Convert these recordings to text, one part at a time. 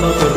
Thank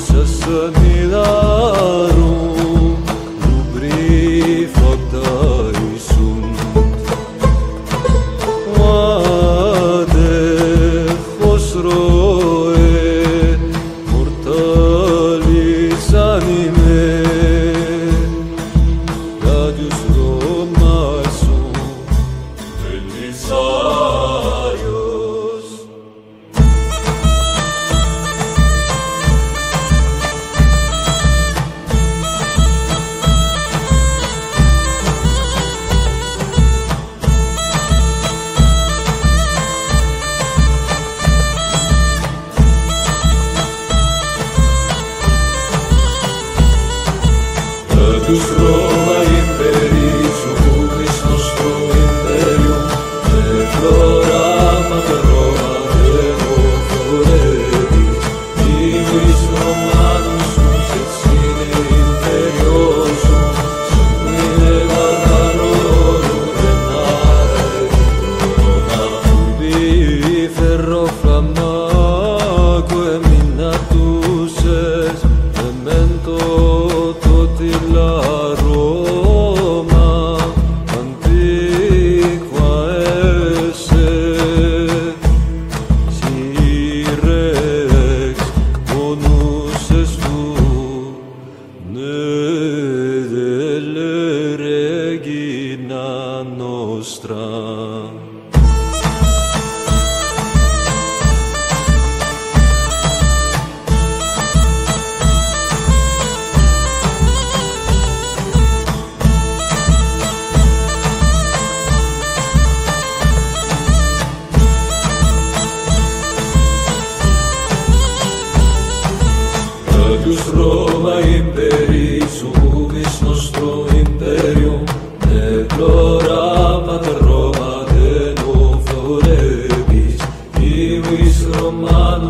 Sesini Sasanilarum Santos Roma e nostra. Τους Ρώμα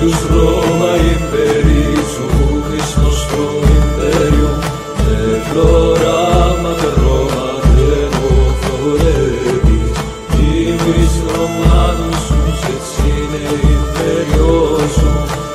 τους Ρώμα υπερίζου Χριστός το Ιμπέριο με φλωρά μακρόμα τρέμω θορεύει Τιμής Ρωμάνους σου σε τσίνε υπεριό σου